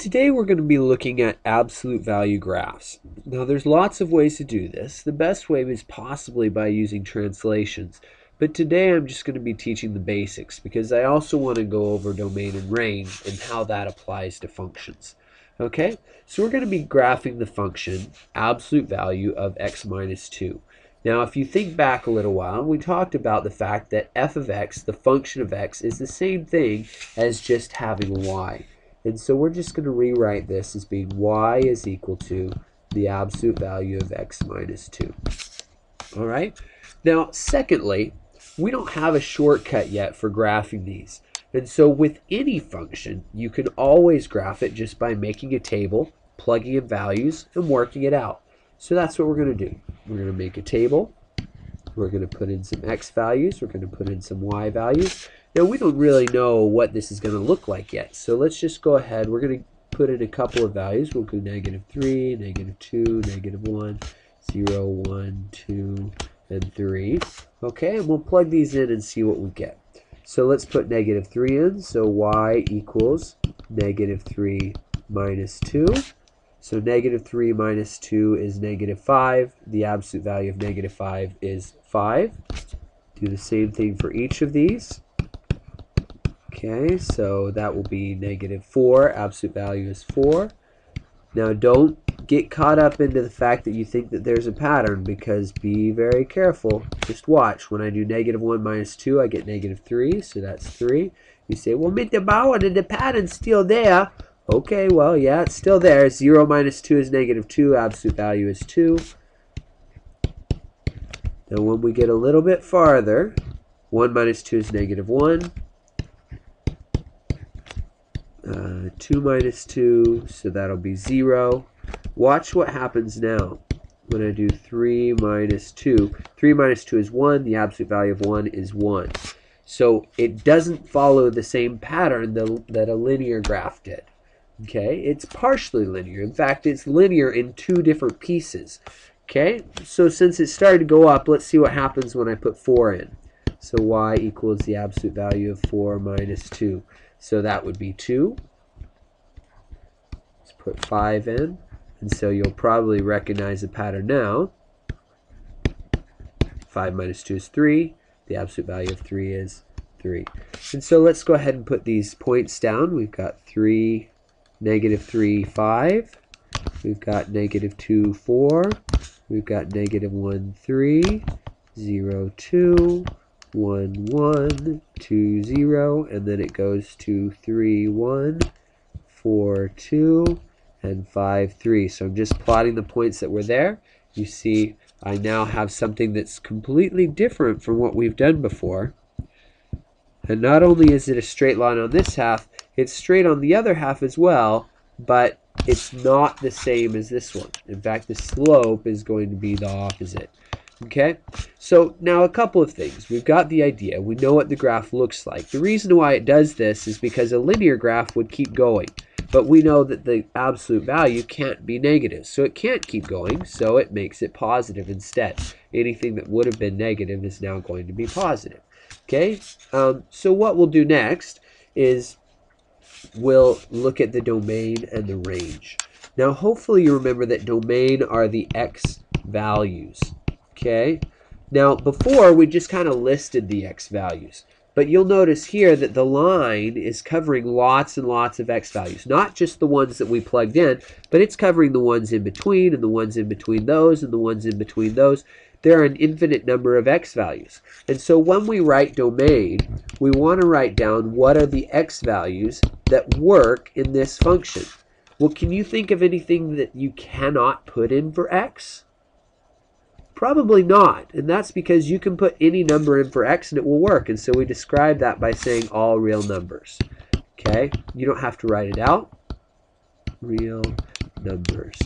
Today we're going to be looking at absolute value graphs. Now there's lots of ways to do this. The best way is possibly by using translations. But today I'm just going to be teaching the basics because I also want to go over domain and range and how that applies to functions. Okay, so we're going to be graphing the function absolute value of x minus 2. Now if you think back a little while, we talked about the fact that f of x, the function of x, is the same thing as just having y. And so we're just going to rewrite this as being y is equal to the absolute value of x minus 2. All right. Now, secondly, we don't have a shortcut yet for graphing these. And so with any function, you can always graph it just by making a table, plugging in values, and working it out. So that's what we're going to do. We're going to make a table. We're going to put in some x values. We're going to put in some y values. Now we don't really know what this is going to look like yet. So let's just go ahead. We're going to put in a couple of values. We'll go negative 3, negative 2, negative 1, 0, 1, 2, and 3. Okay, and we'll plug these in and see what we get. So let's put negative 3 in. So y equals negative 3 minus 2. So negative 3 minus 2 is negative 5. The absolute value of negative 5 is 5. Do the same thing for each of these. Okay, so that will be negative 4. Absolute value is 4. Now don't get caught up into the fact that you think that there's a pattern because be very careful. Just watch. When I do negative 1 minus 2, I get negative 3, so that's 3. You say, well, Mr. Bauer, the pattern's still there. Okay, well, yeah, it's still there. 0 minus 2 is negative 2. Absolute value is 2. Now, when we get a little bit farther, 1 minus 2 is negative 1. Uh, 2 minus 2, so that'll be 0. Watch what happens now when I do 3 minus 2. 3 minus 2 is 1. The absolute value of 1 is 1. So it doesn't follow the same pattern that a linear graph did. Okay, it's partially linear. In fact, it's linear in two different pieces. Okay, so since it started to go up, let's see what happens when I put 4 in. So y equals the absolute value of 4 minus 2. So that would be 2. Let's put 5 in. And so you'll probably recognize the pattern now. 5 minus 2 is 3. The absolute value of 3 is 3. And so let's go ahead and put these points down. We've got 3, negative 3, 5. We've got negative 2, 4. We've got negative 1, 3, 0, 2, 1, 1, 2, 0, and then it goes to 3, 1, 4, 2, and 5, 3. So I'm just plotting the points that were there. You see I now have something that's completely different from what we've done before. And not only is it a straight line on this half, it's straight on the other half as well, but it's not the same as this one. In fact, the slope is going to be the opposite. Okay, so now a couple of things. We've got the idea. We know what the graph looks like. The reason why it does this is because a linear graph would keep going. But we know that the absolute value can't be negative. So it can't keep going, so it makes it positive instead. Anything that would have been negative is now going to be positive. Okay, um, so what we'll do next is we'll look at the domain and the range. Now hopefully you remember that domain are the x values. Okay. Now, before, we just kind of listed the x values. But you'll notice here that the line is covering lots and lots of x values. Not just the ones that we plugged in, but it's covering the ones in between, and the ones in between those, and the ones in between those. There are an infinite number of x values. And so when we write domain, we want to write down what are the x values that work in this function. Well, can you think of anything that you cannot put in for x? Probably not, and that's because you can put any number in for x and it will work, and so we describe that by saying all real numbers. Okay, you don't have to write it out. Real numbers.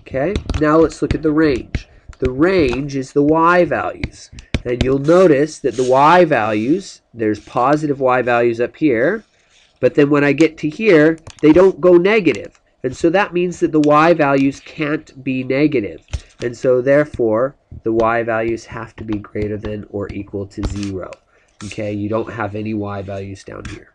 Okay, now let's look at the range. The range is the y values. And you'll notice that the y values, there's positive y values up here, but then when I get to here, they don't go negative. And so that means that the y values can't be negative. And so therefore, the y values have to be greater than or equal to 0. Okay, you don't have any y values down here.